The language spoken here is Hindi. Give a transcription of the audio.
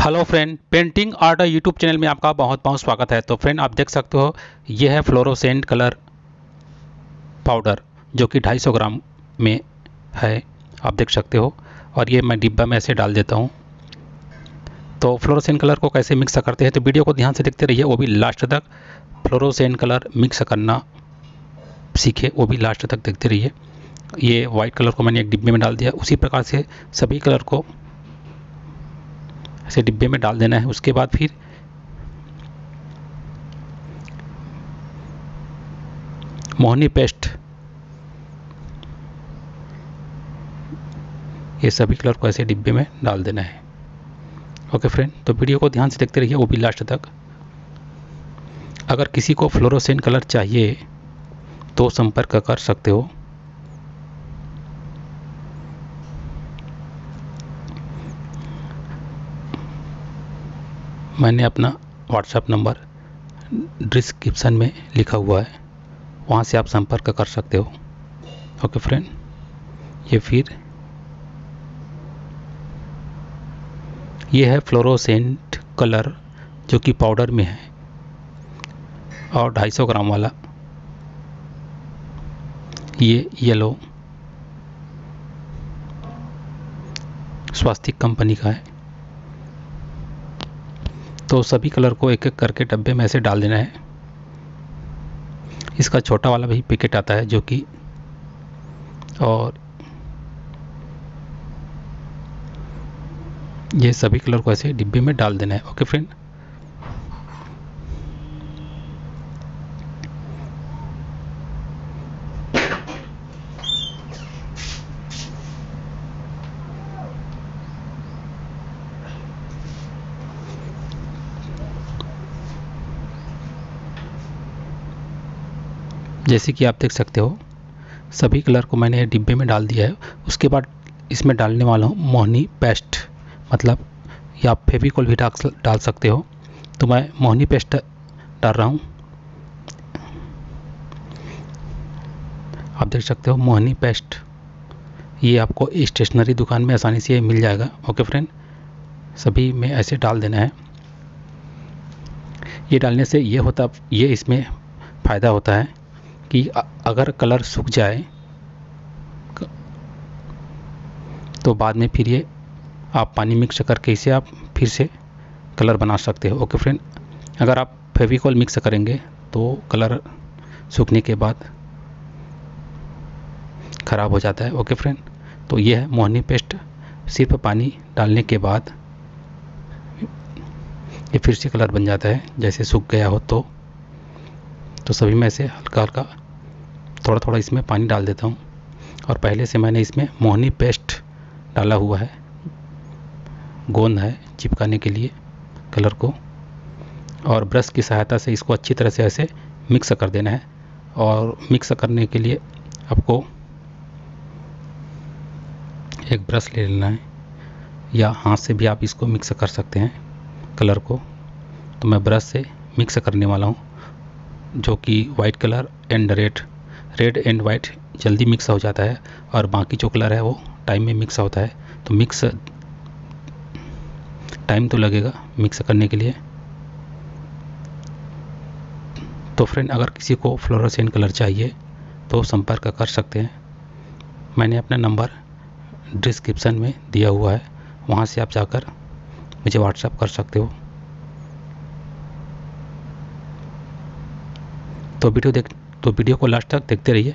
Hello friend painting art YouTube channel में आपका बहुत बहुत स्वागत है। तो फ्रेंड आप देख सकते हो, ये है फ्लोरोसेंट कलर पाउडर जो कि 250 ग्राम में है। आप देख सकते हो, और ये मैं डिब्बा में ऐसे डाल देता हूँ। तो फ्लोरोसेंट कलर को कैसे मिक्स करते हैं तो वीडियो को ध्यान से देखते रहिए, वो भी लास्ट तक। फ्लोरोसेंट कलर मिक्स करना सीखे, वो भी लास्ट तक देखते रहिए। ये वाइट कलर को मैंने एक डिब्बे में डाल दिया, उसी प्रकार से सभी कलर को ऐसे डिब्बे में डाल देना है, उसके बाद फिर मोहनी पेस्ट, ये सभी कलर को ऐसे डिब्बे में डाल देना है। ओके फ्रेंड तो वीडियो को ध्यान से देखते रहिए, वो भी लास्ट तक। अगर किसी को फ्लोरोसेंट कलर चाहिए तो संपर्क कर सकते हो। मैंने अपना व्हाट्सएप नंबर डिस्क्रिप्शन में लिखा हुआ है। वहाँ से आप संपर्क कर सकते हो। ओके फ्रेंड ये फिर ये है फ्लोरोसेंट कलर जो कि पाउडर में है और 250 ग्राम वाला। ये येलो स्वास्तिक कंपनी का है। तो सभी कलर को एक एक करके डब्बे में ऐसे डाल देना है। इसका छोटा वाला भी पैकेट आता है जो कि और ये सभी कलर को ऐसे डिब्बे में डाल देना है। Okay friend? जैसे कि आप देख सकते हो, सभी कलर को मैंने डिब्बे में डाल दिया है। उसके बाद इसमें डालने वाला हूँ मोहनी पेस्ट। मतलब या आप फेविकॉल भी डाल सकते हो। तो मैं मोहनी पेस्ट डाल रहा हूँ। आप देख सकते हो, मोहनी पेस्ट। ये आपको स्टेशनरी दुकान में आसानी से मिल जाएगा। ओके फ्रेंड, सभी में ऐसे डाल देना है। ये डालने से ये होता, ये इसमें फ़ायदा होता है। कि अगर कलर सूख जाए तो बाद में फिर ये आप पानी मिक्स करके इसे आप फिर से कलर बना सकते हो। ओके फ्रेंड, अगर आप फेविकॉल मिक्स करेंगे तो कलर सूखने के बाद ख़राब हो जाता है। ओके फ्रेंड तो ये है मोहनी पेस्ट। सिर्फ़ पानी डालने के बाद ये फिर से कलर बन जाता है। जैसे सूख गया हो तो तो सभी में से हल्का हल्का थोड़ा थोड़ा इसमें पानी डाल देता हूँ। और पहले से मैंने इसमें मोहनी पेस्ट डाला हुआ है। गोंद है चिपकाने के लिए कलर को। और ब्रश की सहायता से इसको अच्छी तरह से ऐसे मिक्स कर देना है। और मिक्स करने के लिए आपको एक ब्रश ले लेना है। या हाथ से भी आप इसको मिक्स कर सकते हैं कलर को। तो मैं ब्रश से मिक्स करने वाला हूँ। जो कि white colour and red red and white जल्दी मिक्स हो जाता है और बाकी जो कलर है वो टाइम में मिक्स होता है। तो मिक्स टाइम तो लगेगा मिक्स करने के लिए। तो फ्रेंड अगर किसी को फ्लोरोसेंट कलर चाहिए तो संपर्क कर सकते हैं। मैंने अपना नंबर डिस्क्रिप्शन में दिया हुआ है। वहाँ से आप जाकर मुझे व्हाट्सएप कर सकते हो। तो वीडियो देख तो वीडियो को लास्ट तक देखते रहिए।